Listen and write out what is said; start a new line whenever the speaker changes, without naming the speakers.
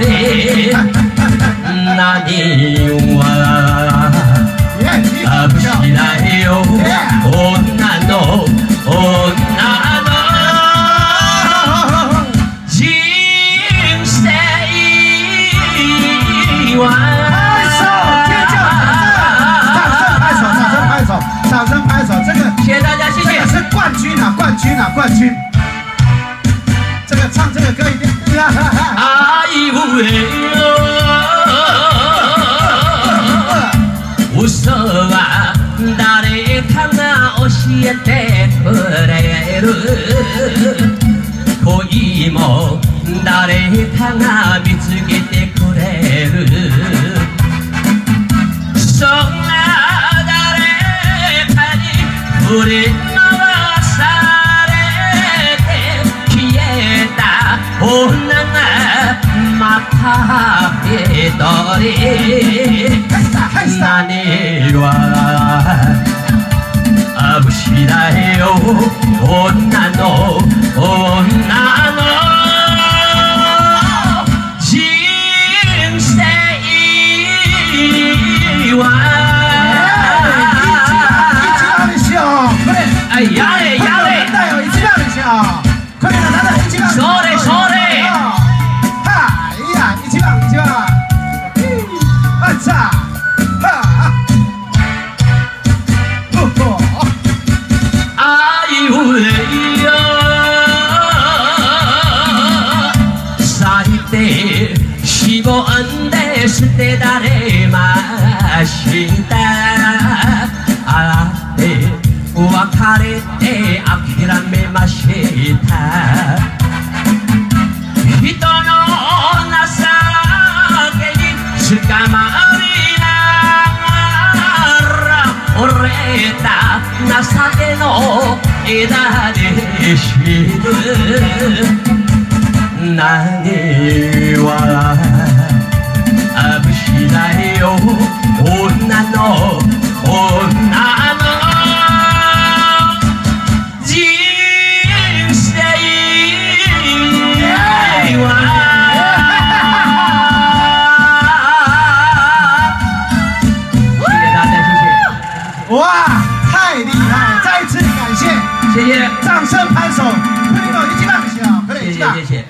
目惚れ何はあぶしないよ女の女の人生は
拍手，掌声拍手，掌声拍手，掌声拍手，这个
谢谢大家，谢谢。
是冠军啊，冠军啊，冠军。
嘘は誰かが教えてくれる恋も誰かが見つけてくれるそんな誰かに振り
떠리
나네와 아부시다해요. 온난 捨てられました。あって別れて諦めました。人の情けに捕まりながら折れた情けの枝で死ぬ。何は谢，谢，谢
谢，掌声拍手，これの一番ですよ。これ一番。
谢谢谢谢